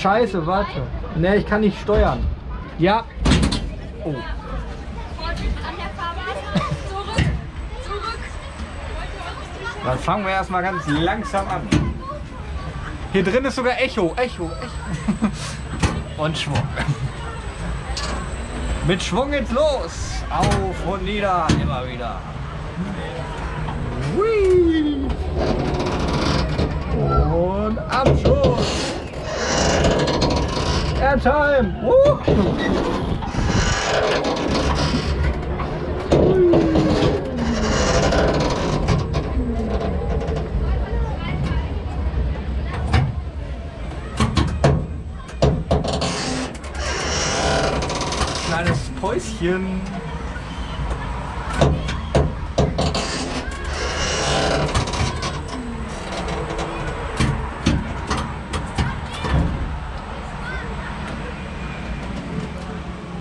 Scheiße, warte. Ne, ich kann nicht steuern. Ja. Oh. Dann fangen wir erstmal ganz langsam an. Hier drin ist sogar Echo, Echo, Echo. Und Schwung. Mit Schwung geht's los. Auf und nieder, immer wieder. Und Abschuss. Airtime. Uh. Kleines Päuschen.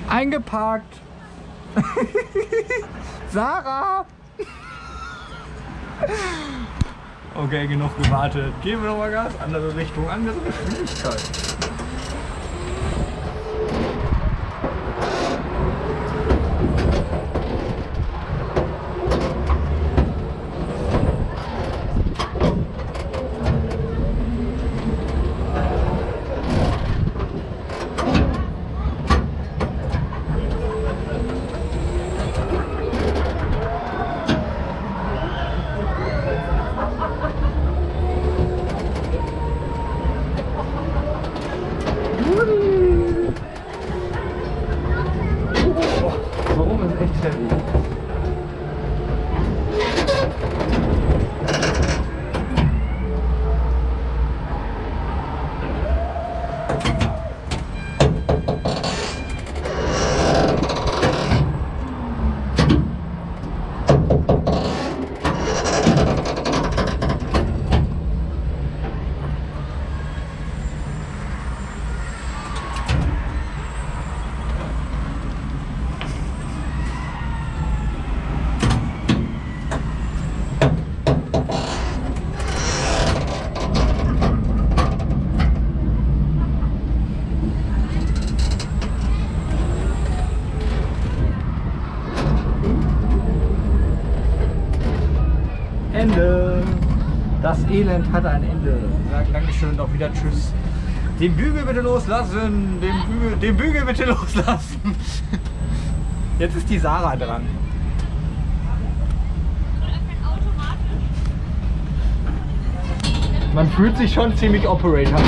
Eingeparkt. Sarah! Okay, genug gewartet. Geben wir nochmal Gas. Andere Richtung, andere Geschwindigkeit. Ende. Das Elend hat ein Ende. Sag Dankeschön, auch wieder Tschüss. Den Bügel bitte loslassen. Den Bügel, den Bügel bitte loslassen. Jetzt ist die Sarah dran. Man fühlt sich schon ziemlich Operator.